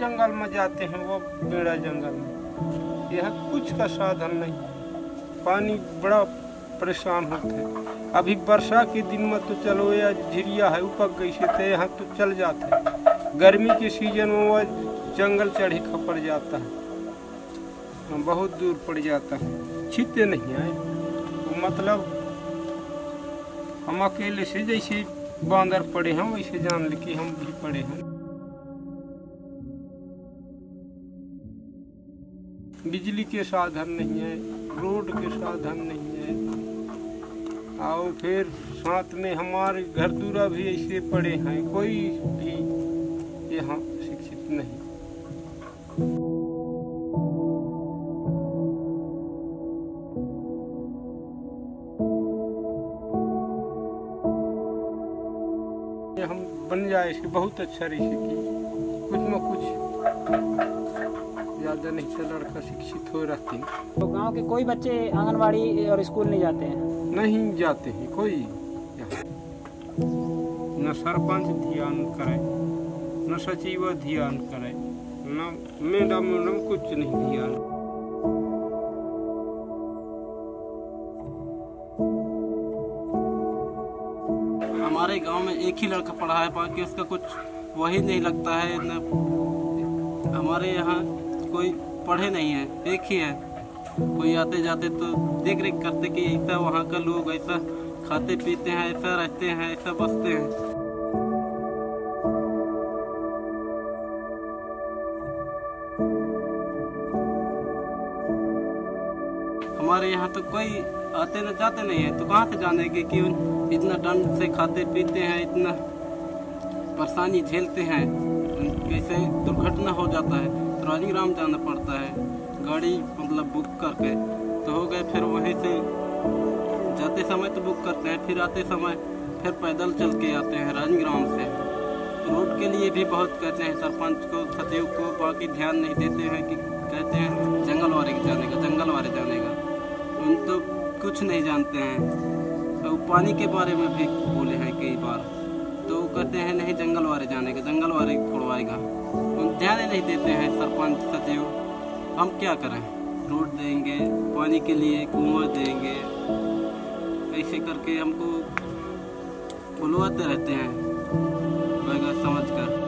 जंगल में जाते हैं, वो बेड़ा जंगल में। यहाँ कुछ का साधन नहीं। पानी बड़ा परेशान होते हैं। अभी वर्षा के दिन में तो चलो, या झिरिया है उपक गई से तो यहाँ तो चल जाते हैं। गर्मी के सीज़न में वह जंगल चढ़े खपड़ जाता है। बहुत दूर पड़ जाता है। छिते नहीं आए। तो मतलब हम अकेले से जैसे बांदर पड़े हैं, वैसे जान ले कि हम भी पड़े हैं। बिजली के साधन नहीं है, रोड के साधन नहीं है। और फिर साथ में हमारे घर दूरा भी ऐसे पड़े हैं, कोई भी यहाँ शिक्षित नहीं। हम बन जाए से बहुत अच्छा कि, कुछ न कुछ। ज़्यादा नहीं से लड़का शिक्षित हो रहती तो गाँव के कोई बच्चे आंगनवाड़ी और स्कूल नहीं जाते हैं? नहीं जाते हैं कोई न सरपंच ध्यान करे न सचिव ध्यान करे न मैडम मैडम कुछ नहीं ध्यान। हमारे गाँव में एक ही लड़का पढ़ा है बाकी उसका कुछ वही नहीं लगता है न हमारे यहाँ कोई पढ़े नहीं है, एक ही है। कोई आते जाते तो देख रेख करते कि ऐसा वहाँ का लोग ऐसा खाते पीते हैं, ऐसा रहते हैं, ऐसा बसते हैं। हमारे यहाँ तो कोई आते न जाते नहीं है तो कहाँ से जानेंगे कि उन इतना दंड से खाते पीते हैं, इतना परेशानी झेलते हैं, कैसे दुर्घटना हो जाता है। राजीग्राम जाना पड़ता है। गाड़ी मतलब बुक करके। तो हो गए फिर वहीं से जाते समय तो बुक करते हैं, फिर आते समय फिर पैदल चल के आते हैं राजग्राम से। रोड के लिए भी बहुत कहते हैं, सरपंच को, सचिव को बाकी ध्यान नहीं देते हैं कि कहते हैं जंगल के जाने का, जंगल वाले जाने का। उन तो कुछ नहीं जानते हैं। और पानी के बारे में भी बोले हैं कई बार। तो कहते हैं, नहीं, जंगल वाले जाने का, जंगल वाले छोड़वाएगा उन ध्यान ही नहीं देते हैं सरपंच सचिव। हम क्या करें? रोड देंगे, पानी के लिए कुआँ देंगे। ऐसे करके हमको बुलवाते रहते हैं। समझ कर